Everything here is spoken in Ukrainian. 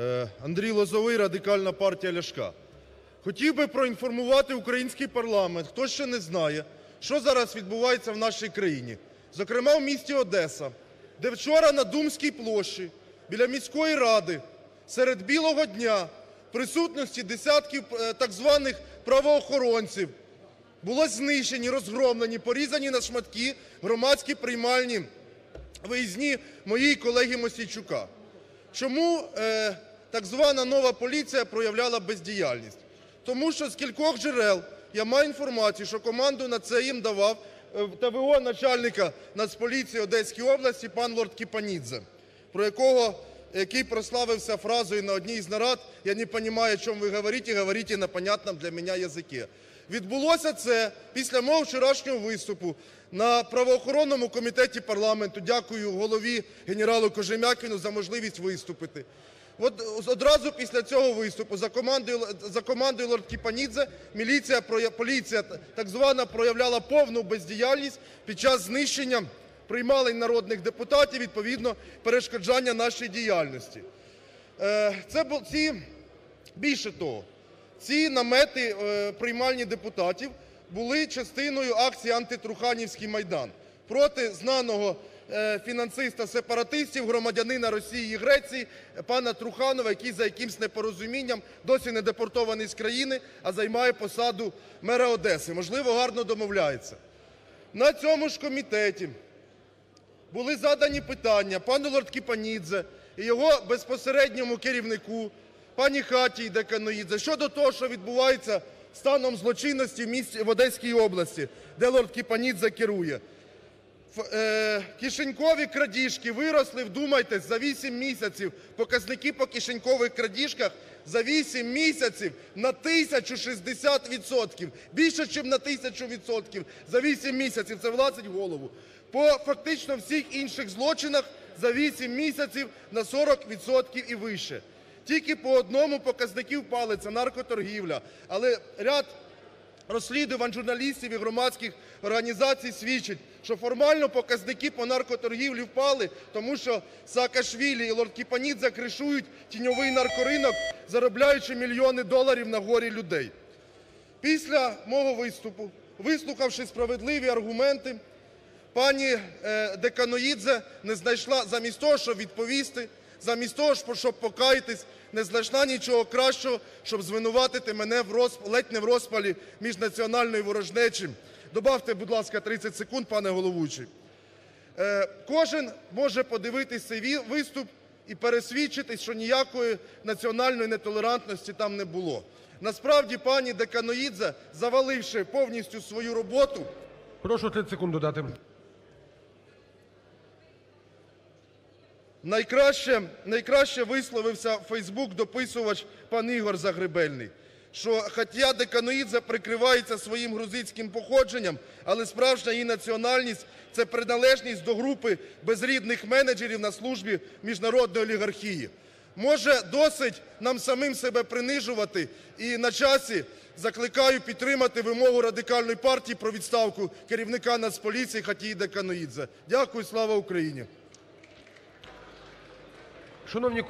Е, Андрій Лозовий, Радикальна партія Ляшка. Хотів би проінформувати український парламент, хто ще не знає, що зараз відбувається в нашій країні, зокрема в місті Одеса, де вчора на Думській площі біля міської ради серед білого дня в присутності десятків е, так званих правоохоронців було знищені, розгромлені, порізані на шматки громадські приймальні виїзні моєї колеги Мосійчука. Чому е, так звана нова поліція проявляла бездіяльність? Тому що з кількох джерел я маю інформацію, що команду на це їм давав е, ТВО начальника Нацполіції Одеської області пан лорд Кіпанідзе, про якого, який прославився фразою на одній з нарад «Я не понимаю, о чем вы говорите, говорите на понятном для меня языке». Відбулося це після мого вчорашнього виступу на правоохоронному комітеті парламенту. Дякую голові генералу Кожем'якіну за можливість виступити. От одразу після цього виступу за командою, за командою лорд Кіпанідзе міліція, поліція так звана проявляла повну бездіяльність під час знищення приймалень народних депутатів, відповідно перешкоджання нашій діяльності. Е, Більше того, ці намети е, приймальні депутатів були частиною акції «Антитруханівський майдан» проти знаного е, фінансиста сепаратистів, громадянина Росії і Греції пана Труханова, який за якимсь непорозумінням досі не депортований з країни, а займає посаду мера Одеси. Можливо, гарно домовляється. На цьому ж комітеті були задані питання пану Лорд-Кіпанідзе і його безпосередньому керівнику пані Хатії Деканоїдзе щодо того, що відбувається станом злочинності в Одеській області, де Лорд-Кіпанідзе керує. Е, Кишенькові крадіжки виросли, вдумайтесь, за 8 місяців. Показники по кишенькових крадіжках за 8 місяців на 1060 відсотків. Більше, ніж на 1000 відсотків за 8 місяців. Це влазить голову. По фактично всіх інших злочинах за 8 місяців на 40 відсотків і вище. Тільки по одному показники впали – це наркоторгівля. Але ряд розслідувань журналістів і громадських організацій свідчить, що формально показники по наркоторгівлі впали, тому що Саакашвілі і лорд Кіпанідзе кришують тіньовий наркоринок, заробляючи мільйони доларів на горі людей. Після мого виступу, вислухавши справедливі аргументи, пані е, Деканоїдзе не знайшла, замість того, щоб відповісти, замість того, щоб покаятись, не знайшла нічого кращого, щоб звинуватити мене в ледь не в розпалі міжнаціональної ворожнечі. Добавте, будь ласка, 30 секунд, пане головуючий. Е, Кожен може подивитись цей виступ і пересвідчитись, що ніякої національної нетолерантності там не було. Насправді, пані Деканоїдзе, заваливши повністю свою роботу, Прошу 30 секунд додати. Найкраще, найкраще висловився в Фейсбук дописувач пан Ігор Загребельний, що хоча Деканоїдзе прикривається своїм грузинським походженням, але справжня її національність – це приналежність до групи безрідних менеджерів на службі міжнародної олігархії. Може, досить нам самим себе принижувати і на часі закликаю підтримати вимогу Радикальної партії про відставку керівника Нацполіції Хатії Деканоїдзе. Дякую, слава Україні! Шановні